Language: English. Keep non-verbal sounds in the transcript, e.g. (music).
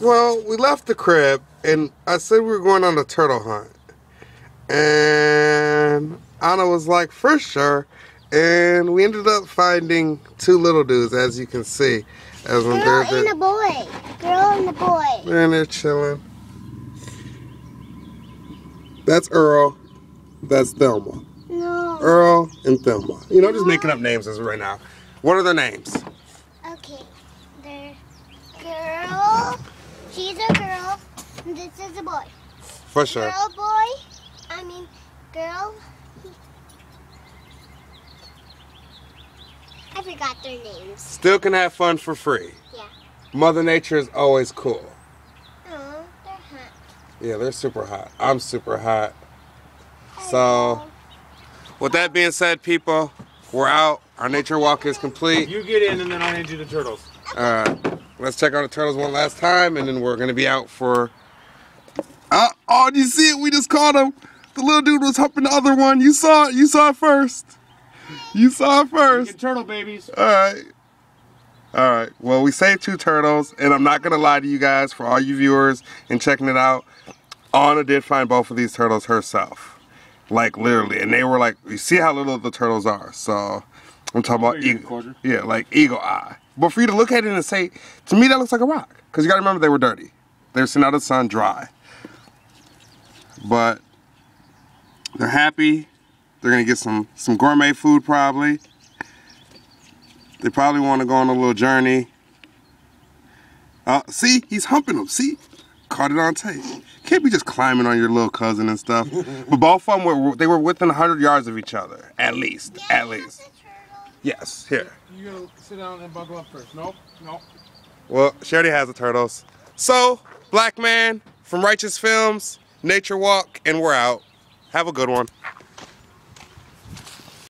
Well, we left the crib and I said we were going on a turtle hunt. And Anna was like, for sure. And we ended up finding two little dudes, as you can see. As Girl they're, and they're, a boy. Girl and a boy. and they're chilling. That's Earl. That's Thelma. No. Earl and Thelma. You know, just making up names as right now. What are their names? Okay. The girl. She's a girl. And this is a boy. For sure. Girl, boy. I mean, girl. I forgot their names. Still can have fun for free. Yeah. Mother Nature is always cool. Oh, they're hot. Yeah, they're super hot. I'm super hot. So, with that being said, people, we're out. Our nature walk is complete. You get in and then I'll hand you the turtles. Uh, let's check out the turtles one last time, and then we're gonna be out for. Uh, oh, you see it? We just caught him. The little dude was humping the other one. You saw it. You saw it first. You saw it first. Turtle babies. All right. All right. Well, we saved two turtles, and I'm not gonna lie to you guys, for all you viewers and checking it out, Anna did find both of these turtles herself, like literally, and they were like, you see how little the turtles are. So I'm talking about eagle, quarter. yeah, like eagle eye. But for you to look at it and say, to me, that looks like a rock, because you gotta remember they were dirty. They were sitting out of the sun, dry. But they're happy. They're gonna get some some gourmet food probably. They probably want to go on a little journey. Uh, see, he's humping them. See, caught it on tape. Can't be just climbing on your little cousin and stuff. (laughs) but both of them were they were within 100 yards of each other, at least, at least. Yes, here. You gotta sit down and buckle up first. Nope, nope. Well, she already has the turtles. So, Black Man from Righteous Films, Nature Walk, and we're out. Have a good one.